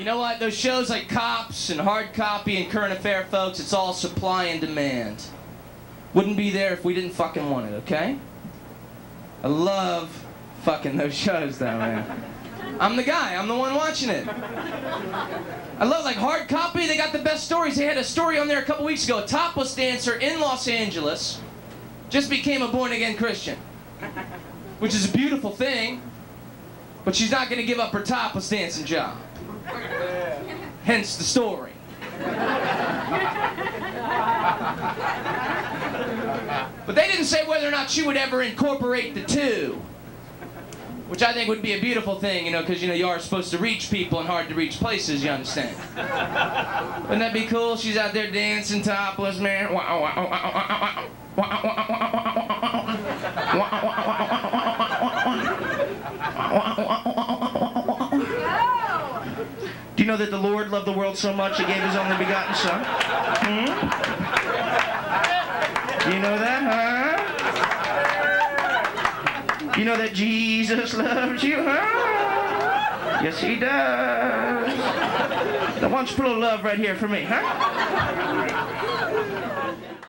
You know what? Those shows like Cops and Hard Copy and Current Affair, folks, it's all supply and demand. Wouldn't be there if we didn't fucking want it, okay? I love fucking those shows, though, man. I'm the guy. I'm the one watching it. I love like Hard Copy. They got the best stories. They had a story on there a couple weeks ago. A topless dancer in Los Angeles just became a born-again Christian, which is a beautiful thing. But she's not going to give up her topless dancing job. Hence the story. But they didn't say whether or not she would ever incorporate the two. Which I think would be a beautiful thing, you know, because, you know, you are supposed to reach people in hard to reach places, you understand? Wouldn't that be cool? She's out there dancing topless, man. Do you know that the Lord loved the world so much he gave his only begotten son? Hmm? You know that, huh? You know that Jesus loves you, huh? Yes, he does. Now, why don't you put a little love right here for me, huh?